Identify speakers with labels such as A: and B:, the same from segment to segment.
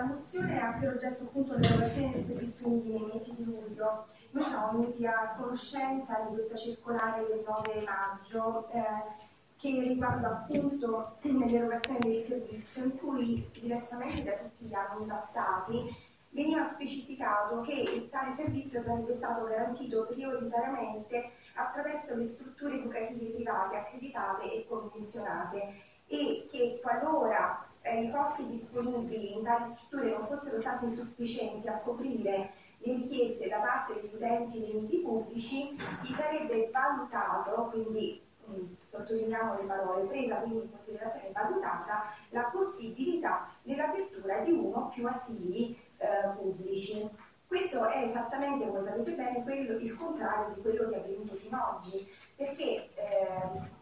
A: la mozione ha per oggetto appunto l'erogazione del servizio UNIDI nei mesi di luglio. Noi siamo venuti a conoscenza di questa circolare del 9 maggio eh, che riguarda appunto l'erogazione del servizio in cui, diversamente da tutti gli anni passati, veniva specificato che tale servizio sarebbe stato garantito prioritariamente attraverso le strutture educative private accreditate e convenzionate e che qualora eh, i posti disponibili in tali strutture stati sufficienti a coprire le richieste da parte degli utenti dei nidi pubblici, si sarebbe valutato, quindi mm, sottolineiamo le parole, presa quindi in considerazione valutata la possibilità dell'apertura di uno o più asili eh, pubblici. Questo è esattamente, come sapete bene, quello, il contrario di quello che è avvenuto fino ad oggi, perché eh,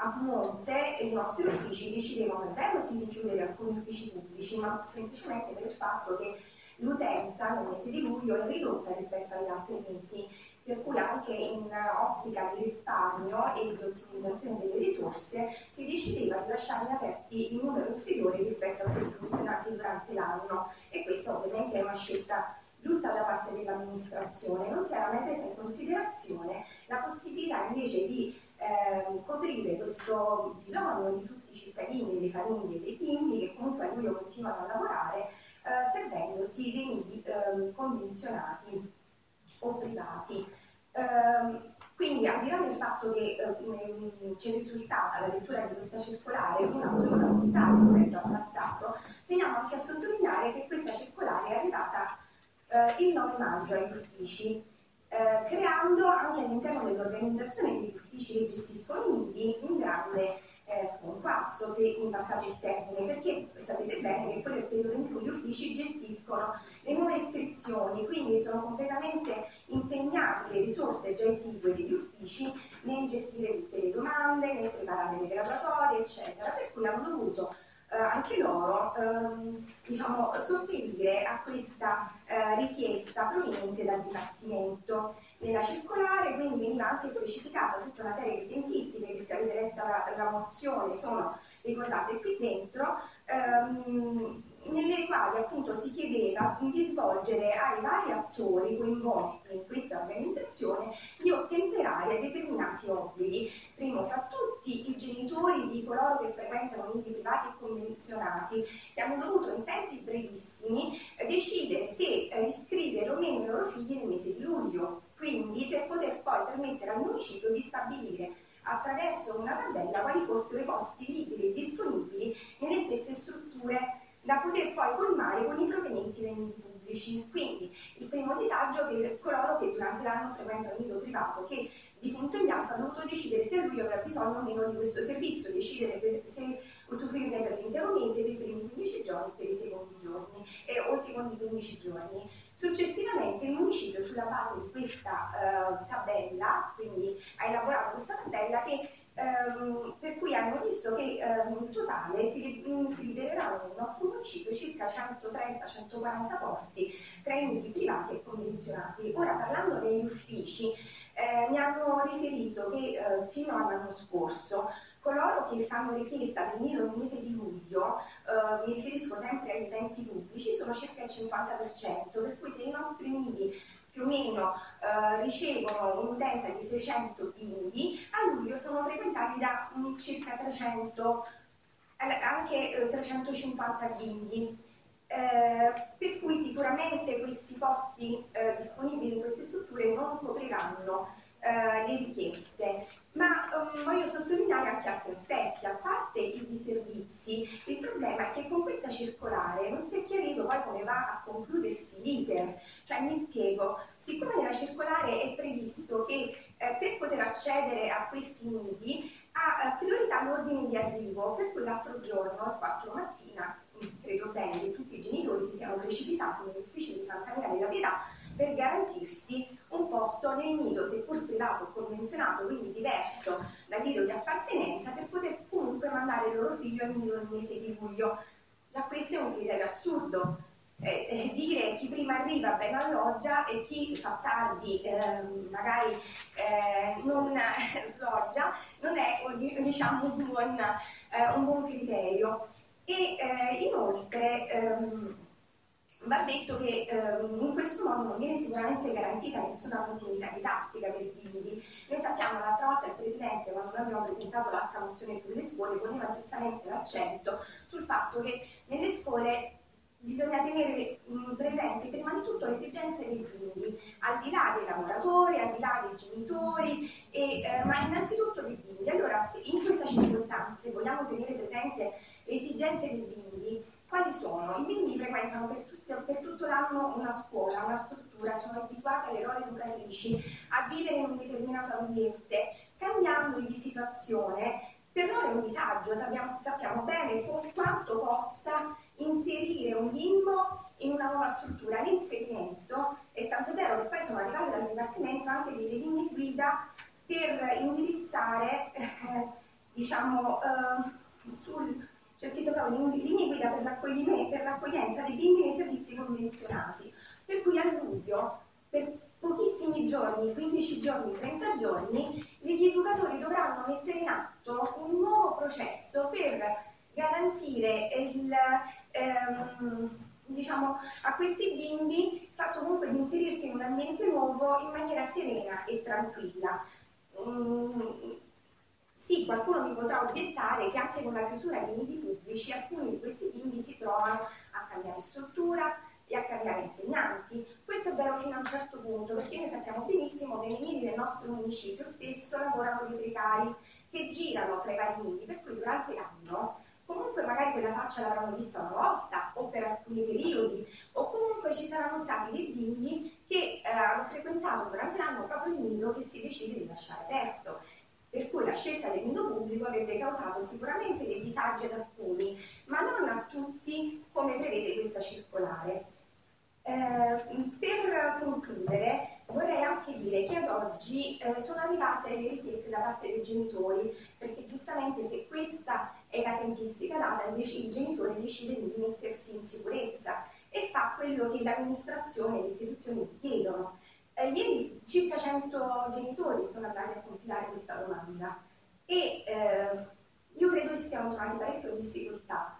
A: a monte i nostri uffici decidevano vero sì di chiudere alcuni uffici pubblici, ma semplicemente per il fatto che l'utenza nel mese di luglio è ridotta rispetto agli altri mesi, per cui anche in ottica di risparmio e di ottimizzazione delle risorse si decideva di lasciarne aperti in numero inferiore rispetto a quelli funzionati durante l'anno. E questo ovviamente è una scelta giusta da parte dell'amministrazione, non si era mai presa in considerazione la possibilità invece di eh, coprire questo bisogno di tutti i cittadini, delle famiglie, dei bimbi che comunque a luglio continuano a lavorare eh, servendosi dei nidi eh, convenzionati o privati. Eh, quindi al di là del fatto che eh, ci è risultata la lettura di questa circolare un'assoluta novità rispetto al passato, teniamo anche a sottolineare che questa circolare è arrivata eh, il 9 maggio agli uffici eh, creando anche all'interno dell'organizzazione degli uffici che gestiscono i nidi un grande eh, sconquasso, se mi passate il termine, perché sapete bene che quello è il periodo in cui gli uffici gestiscono le nuove iscrizioni, quindi sono completamente impegnati le risorse già esigue degli uffici nel gestire tutte le domande, nel preparare le graduatorie, eccetera, per cui hanno dovuto eh, anche loro ehm, diciamo, sopperire a questa eh, richiesta proveniente dal Dipartimento. Nella circolare quindi veniva anche specificata tutta una serie di tempistiche che se avete letto la, la mozione sono ricordate qui dentro, ehm, nelle quali appunto si chiedeva di svolgere ai vari attori coinvolti in questa organizzazione di ottemperare determinati obblighi. Primo fra tutti i genitori coloro che frequentano nidi privati e convenzionati, che hanno dovuto in tempi brevissimi decidere se eh, iscrivere o meno i loro figli nel mese di luglio. Quindi per poter poi permettere al municipio di stabilire attraverso una tabella quali fossero i posti liberi e disponibili nelle stesse strutture da poter poi colmare con i provenienti dai nidi pubblici. Quindi il primo disagio per coloro che durante l'anno frequentano il nido privato, che di punto in bianco hanno dovuto decidere se lui aveva bisogno o meno di questo servizio, decidere se usufruirne per l'intero mese, per i primi 15 giorni, per i secondi giorni eh, o i secondi 15 giorni. Successivamente il municipio sulla base di questa eh, tabella, quindi ha elaborato questa tabella che ehm, per cui hanno visto che ehm, in totale si, mm, si libereranno nel nostro municipio circa 130-140 posti tra i nidi privati e convenzionati. Ora parlando degli uffici, eh, mi hanno riferito che eh, fino all'anno scorso coloro che fanno richiesta del nel mese di luglio, eh, mi riferisco sempre agli utenti pubblici, sono circa il 50%, per cui se i nostri nidi più o meno eh, ricevono un'utenza di 600 bimbi, a luglio sono frequentati da circa 300, anche eh, 350 bimbi. Eh, per cui sicuramente questi posti eh, disponibili in queste strutture non copriranno eh, le richieste, ma um, voglio sottolineare anche altri aspetti, a parte i disservizi, il problema è che con questa circolare non si è chiarito poi come va a concludersi l'iter, cioè mi spiego, siccome nella circolare è previsto che eh, per poter accedere a questi nidi ha priorità l'ordine di arrivo, per cui l'altro giorno, al 4 mattina, credo bene che tutti i genitori si precipitati nell'ufficio di Santa Maria della Pietà per garantirsi un posto nel nido, seppur privato o convenzionato, quindi diverso dal nido di appartenenza, per poter comunque mandare il loro figlio al nido nel mese di luglio. Già questo è un criterio assurdo. Eh, eh, dire chi prima arriva ben alloggia e chi fa tardi eh, magari eh, non sloggia non è diciamo, un, buon, eh, un buon criterio. E eh, inoltre ehm, va detto che ehm, in questo modo non viene sicuramente garantita nessuna continuità didattica per i bimbi. Noi sappiamo l'altra volta il Presidente, quando noi abbiamo presentato l'altra mozione sulle scuole, poneva giustamente l'accento sul fatto che nelle scuole bisogna tenere mh, presente prima di tutto le esigenze dei bimbi, al di là dei lavoratori, al di là dei genitori, e, eh, ma innanzitutto dei bimbi. Allora, se in questa circostanza, se vogliamo tenere presente le esigenze dei bimbi, quali sono? I bimbi frequentano per, tutto, per tutto l'anno una scuola, una struttura, sono abituati alle loro educatrici a vivere in un determinato ambiente, cambiando di situazione per loro è un disagio, sappiamo, sappiamo bene quanto costa inserire un bimbo in una nuova struttura. L'inserimento, e tanto è vero che poi sono arrivate dal Dipartimento anche delle linee guida per indirizzare, eh, diciamo, eh, sul, scritto proprio linee guida per, per l'accoglienza dei bimbi nei servizi convenzionati, per cui a luglio, per pochissimi giorni, 15 giorni, 30 giorni, gli educatori dovranno mettere in atto un nuovo processo per garantire il, ehm, diciamo, a questi bimbi il fatto comunque di inserirsi in un ambiente nuovo in maniera serena e tranquilla. Mm, sì, qualcuno mi potrà obiettare che anche con la chiusura dei nidi pubblici alcuni di questi bimbi si trovano a cambiare struttura e a cambiare insegnanti. Questo è vero fino a un certo punto, perché noi sappiamo benissimo che nei nidi del nostro municipio spesso lavorano dei precari che girano tra i vari nidi, per cui durante l'anno comunque magari quella faccia l'avranno vista una volta o per alcuni periodi, o comunque ci saranno stati dei bimbi che eh, hanno frequentato durante l'anno proprio il nido che si decide di lasciare aperto. Per cui la scelta del nido pubblico avrebbe causato sicuramente dei disagi ad alcuni, ma non a tutti come prevede questa circolare. Eh, per concludere, vorrei anche dire che ad oggi eh, sono arrivate le richieste da parte dei genitori, perché giustamente se questa è la tempistica data, il genitore decide di mettersi in sicurezza e fa quello che l'amministrazione e le istituzioni chiedono. Eh, ieri circa 100 genitori sono andati a compilare questa domanda e eh, io credo si siano trovati parecchio in difficoltà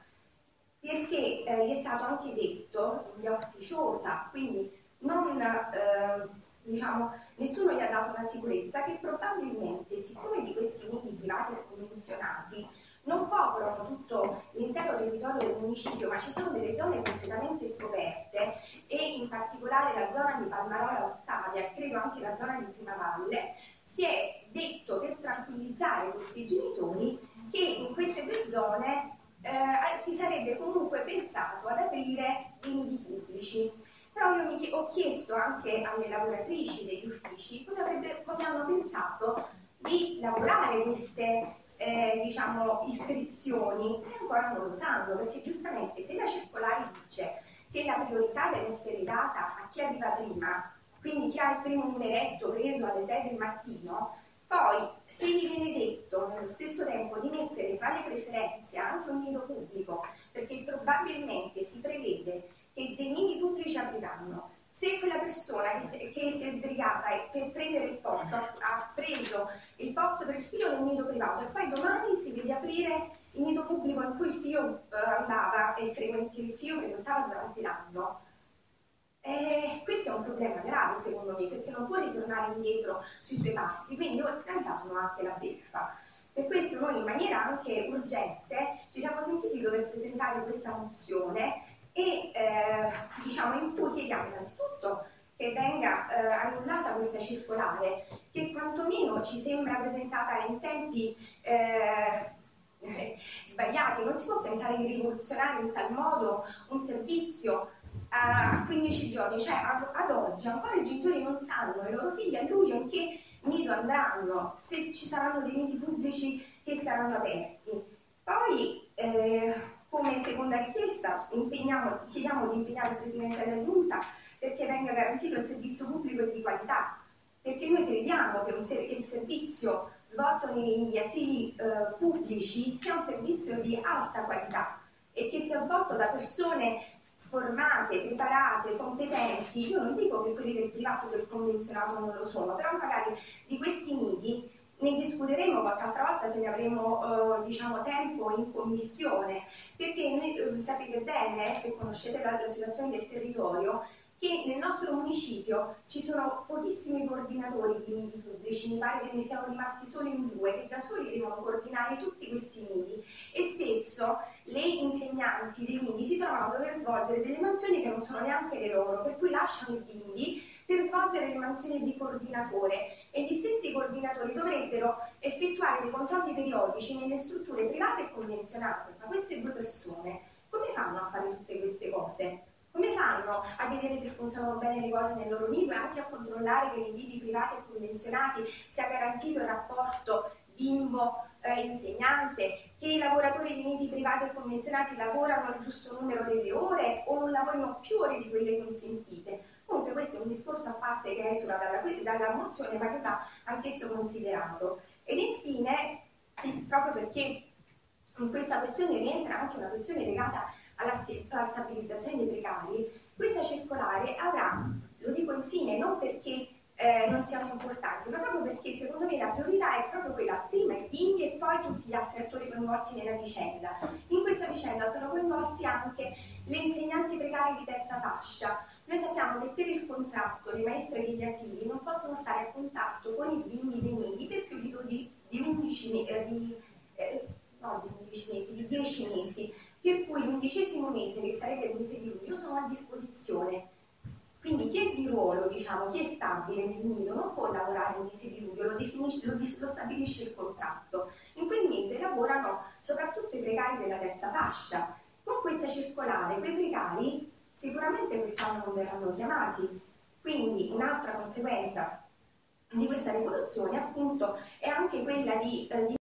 A: perché eh, gli è stato anche detto in via ufficiosa, quindi non, eh, diciamo, nessuno gli ha dato una sicurezza che probabilmente, siccome di questi nidi privati convenzionati non coprono tutto l'intero territorio del municipio, ma ci sono delle zone completamente scoperte e in particolare la zona di Palmarola Ottavia credo anche la zona di Primavalle, si è detto per tranquillizzare questi genitori che in queste due zone eh, si sarebbe comunque pensato ad aprire i nidi pubblici. Però io mi, ho chiesto anche alle lavoratrici degli uffici come, avrebbe, come hanno pensato di lavorare queste eh, diciamo, iscrizioni. E ancora non lo sanno perché giustamente se la circolare dice che la priorità deve essere data a chi arriva prima, quindi chi ha il primo numeretto preso alle 6 del mattino, poi, se gli viene detto nello stesso tempo di mettere tra le preferenze anche un nido pubblico, perché probabilmente si prevede che dei nidi pubblici apriranno, se quella persona che si, che si è sbrigata e per prendere il posto ha, preso il posto per il figlio nel nido privato e poi domani si vede aprire il nido pubblico in cui il figlio eh, andava e il figlio frequentava durante l'anno, eh, questo è un problema grave secondo me perché non può ritornare indietro sui suoi passi, quindi oltre al danno anche la beffa. Per questo noi in maniera anche urgente ci siamo sentiti dover presentare questa mozione e eh, diciamo in cui chiediamo innanzitutto che venga eh, annullata questa circolare che quantomeno ci sembra presentata in tempi eh, sbagliati, non si può pensare di rivoluzionare in tal modo un servizio a 15 giorni, cioè ad oggi ancora i genitori non sanno i loro figli a luglio in che nido andranno, se ci saranno dei nidi pubblici che saranno aperti. Poi, eh, come seconda richiesta, chiediamo di impegnare il Presidente della Giunta perché venga garantito il servizio pubblico e di qualità, perché noi crediamo che, che il servizio svolto negli asili eh, pubblici sia un servizio di alta qualità e che sia svolto da persone formate, preparate, competenti, io non dico che quelli del privato del convenzionato non lo sono, però magari di questi nidi ne discuteremo qualche altra volta se ne avremo eh, diciamo, tempo in commissione, perché noi eh, sapete bene, se conoscete la, la situazione del territorio, che nel nostro municipio ci sono pochissimi coordinatori di nidi pubblici, mi pare che ne siamo rimasti solo in due, che da soli devono coordinare tutti questi nidi. E spesso le insegnanti dei nidi si trovano a dover svolgere delle mansioni che non sono neanche le loro, per cui lasciano i bimbi per svolgere le mansioni di coordinatore. E gli stessi coordinatori dovrebbero effettuare dei controlli periodici nelle strutture private e convenzionate, ma queste due persone come fanno a fare tutte queste cose? Come fanno a vedere se funzionano bene le cose nel loro nido e anche a controllare che nei nidi privati e convenzionati sia garantito il rapporto bimbo-insegnante, eh, che i lavoratori di nidi privati e convenzionati lavorano il giusto numero delle ore o non lavorino più ore di quelle consentite. Comunque questo è un discorso a parte che esula dalla, dalla mozione ma che va anch'esso considerato. Ed infine, proprio perché in questa questione rientra anche una questione legata alla, alla stabilizzazione dei precari, questa circolare avrà, lo dico infine, non perché eh, non siano importanti, ma proprio perché secondo me la priorità è proprio quella, prima i bimbi e poi tutti gli altri attori coinvolti nella vicenda. In questa vicenda sono coinvolti anche le insegnanti precarie di terza fascia. Noi sappiamo che per il contratto le maestre degli asili non possono stare a contatto con i bimbi dei nidi per più di, di, di 11 mesi, eh, eh, no, di 11 mesi, di 10 mesi per cui l'undicesimo mese, che sarebbe il mese di luglio, sono a disposizione. Quindi chi è di ruolo, diciamo, chi è stabile nel nido non può lavorare il mese di luglio, lo, lo, lo stabilisce il contratto. In quel mese lavorano soprattutto i precari della terza fascia. Con questa circolare, quei precari sicuramente quest'anno non verranno chiamati. Quindi un'altra conseguenza di questa rivoluzione appunto è anche quella di, eh, di